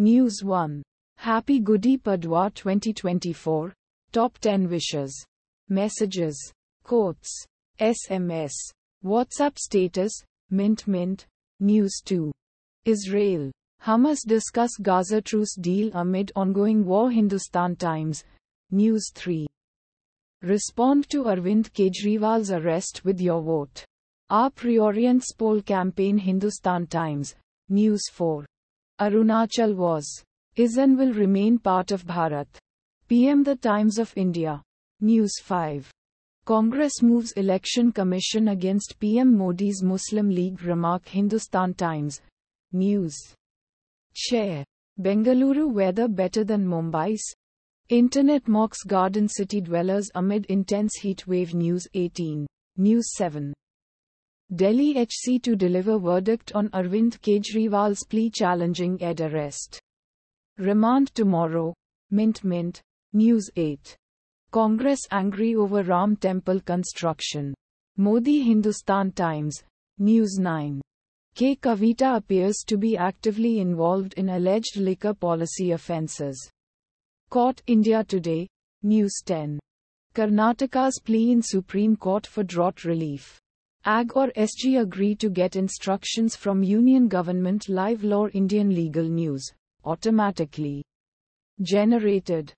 News 1. Happy Gudi Padwa 2024. Top 10 wishes. Messages. Quotes. SMS. WhatsApp status. Mint Mint. News 2. Israel. Hamas discuss Gaza truce deal amid ongoing war Hindustan Times. News 3. Respond to Arvind Kejriwal's arrest with your vote. AAP reorients poll campaign Hindustan Times. News 4. Arunachal was, is and will remain part of Bharat. PM The Times of India. News 5. Congress moves Election Commission against PM Modi's Muslim League remark Hindustan Times. News. Share. Bengaluru weather better than Mumbai's? Internet mocks garden city dwellers amid intense heat wave News 18. News 7. Delhi HC to deliver verdict on Arvind Kejriwal's plea challenging ED arrest. Remand tomorrow. Mint Mint. News 8. Congress angry over Ram Temple construction. Modi Hindustan Times. News 9. K. Kavitha appears to be actively involved in alleged liquor policy offences. Court India Today. News 10. Karnataka's plea in Supreme Court for drought relief. AG or SG agree to get instructions from Union Government Live Law Indian Legal News automatically generated.